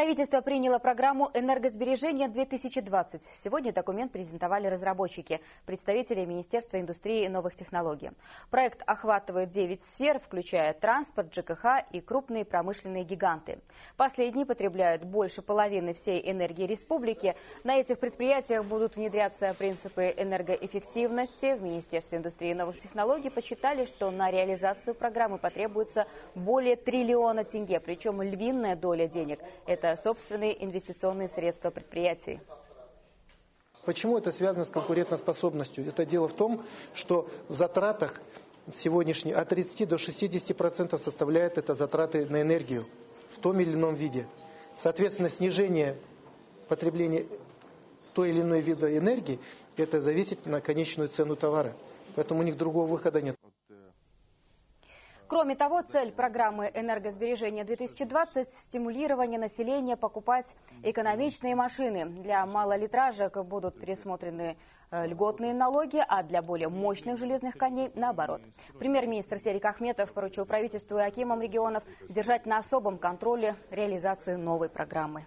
Правительство приняло программу «Энергосбережение 2020». Сегодня документ презентовали разработчики, представители Министерства индустрии и новых технологий. Проект охватывает 9 сфер, включая транспорт, ЖКХ и крупные промышленные гиганты. Последние потребляют больше половины всей энергии республики. На этих предприятиях будут внедряться принципы энергоэффективности. В Министерстве индустрии и новых технологий посчитали, что на реализацию программы потребуется более триллиона тенге, причем львиная доля денег – это это собственные инвестиционные средства предприятий. Почему это связано с конкурентоспособностью? Это дело в том, что в затратах сегодняшней от 30 до 60 процентов составляет это затраты на энергию в том или ином виде. Соответственно, снижение потребления той или иной вида энергии, это зависит на конечную цену товара. Поэтому у них другого выхода нет. Кроме того, цель программы «Энергосбережение-2020» – стимулирование населения покупать экономичные машины. Для малолитражек будут пересмотрены э, льготные налоги, а для более мощных железных коней – наоборот. Премьер-министр Серик Ахметов поручил правительству и Акимам регионов держать на особом контроле реализацию новой программы.